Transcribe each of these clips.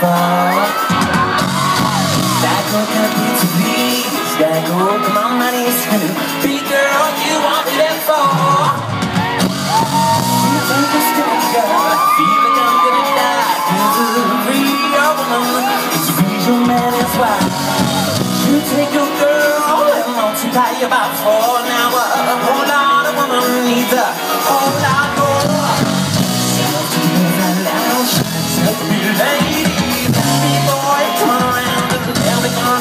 fall Psycho can't be come on, girl, you want me to fall a girl I feel like I'm gonna man, why You take your girl And don't about four. An uh, Hold on.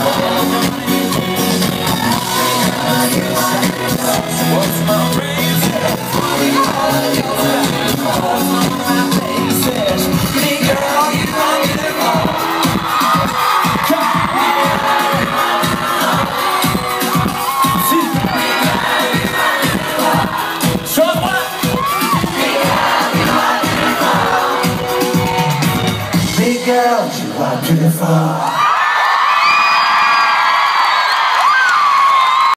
What's Girl, you are beautiful.